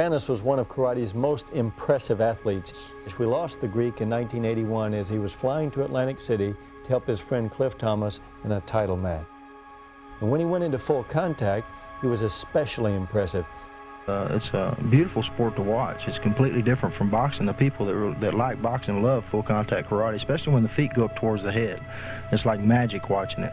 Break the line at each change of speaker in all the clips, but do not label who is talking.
Havanas was one of karate's most impressive athletes. As we lost the Greek in 1981 as he was flying to Atlantic City to help his friend Cliff Thomas in a title match. And when he went into full contact, he was especially impressive.
Uh, it's a beautiful sport to watch. It's completely different from boxing. The people that, that like boxing love full contact karate, especially when the feet go up towards the head. It's like magic watching it.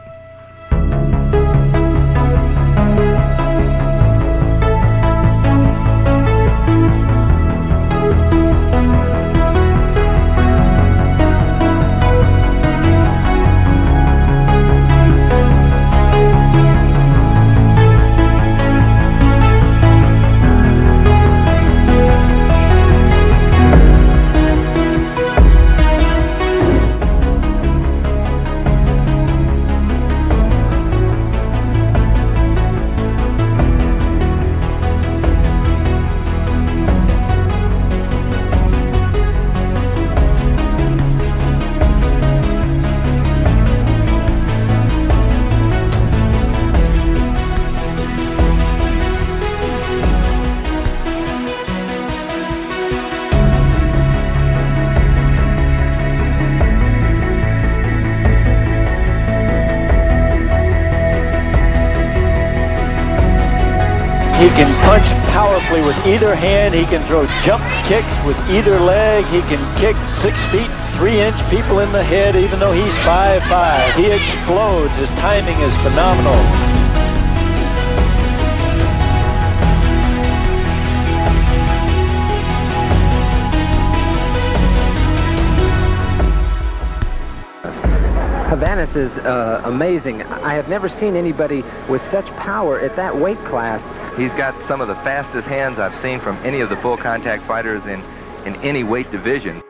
He can punch powerfully with either hand. He can throw jump kicks with either leg. He can kick six feet, three inch people in the head, even though he's five five. He explodes. His timing is phenomenal.
Havanas is uh, amazing. I have never seen anybody with such power at that weight class.
He's got some of the fastest hands I've seen from any of the full contact fighters in, in any weight division.